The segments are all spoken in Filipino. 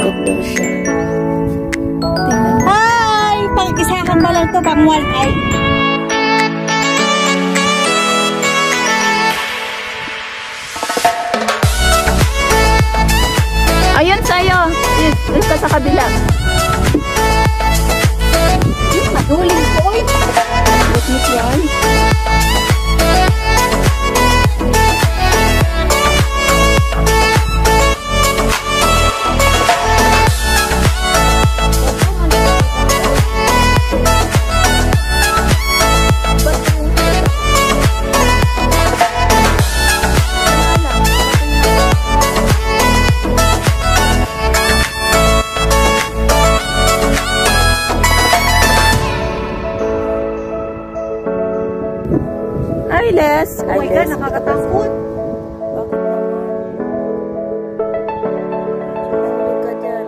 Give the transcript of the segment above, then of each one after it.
Lascot daw siya. Ay! Pag-isahan ba lang to pang one eye? Ayun sa'yo. Ka sa kabila. Oh my God, nakakatakot. Bakit naman? Tulog ka dyan.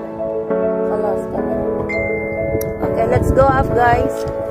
Kalas ka na. Okay, let's go up, guys.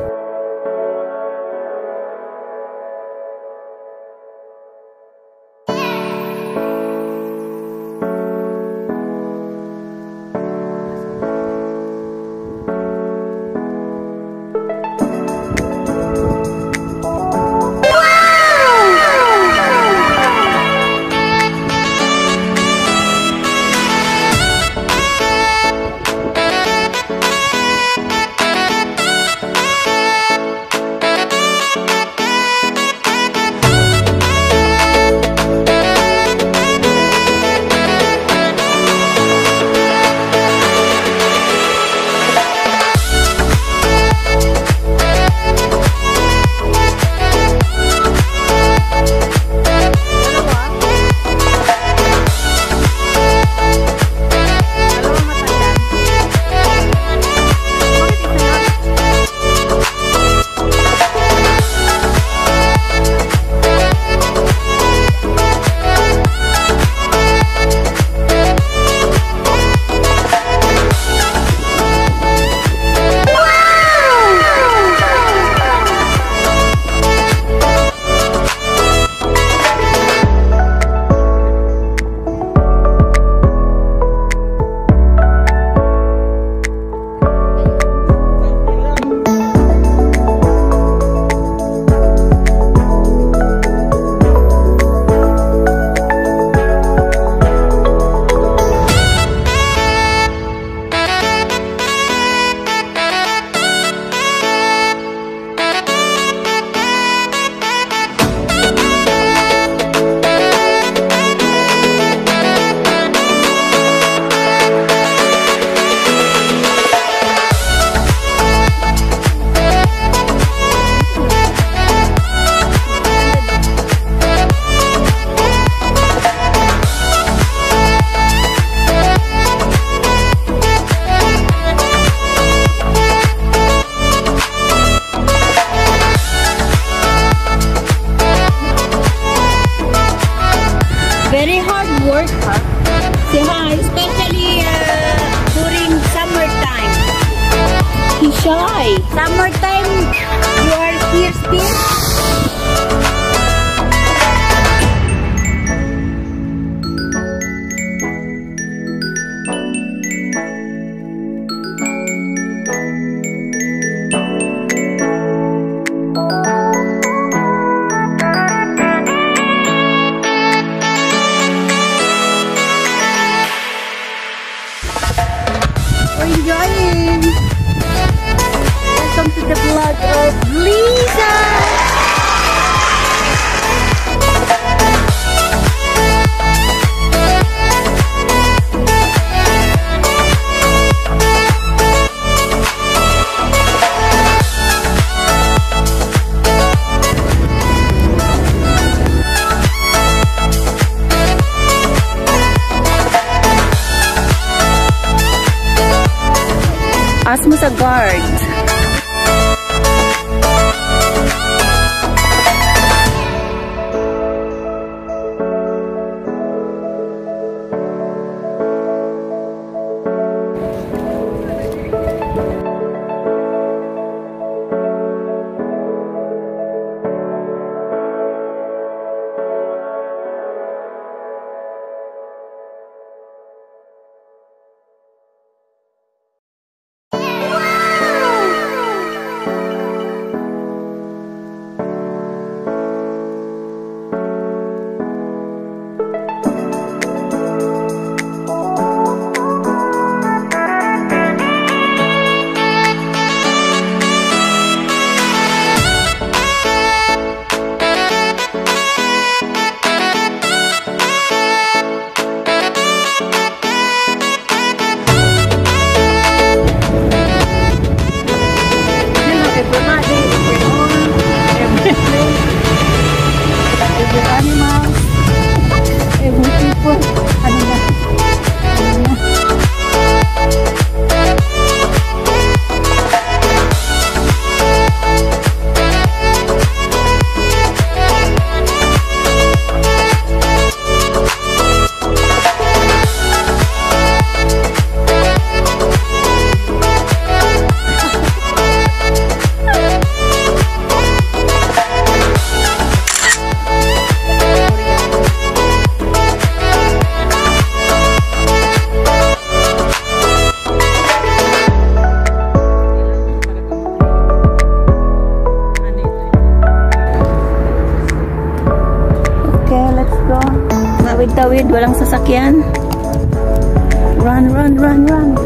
Summertime, you are here still? Vlog of Lisa. Ask mo Tawid-tawid, walang sasakyan. Run, run, run, run.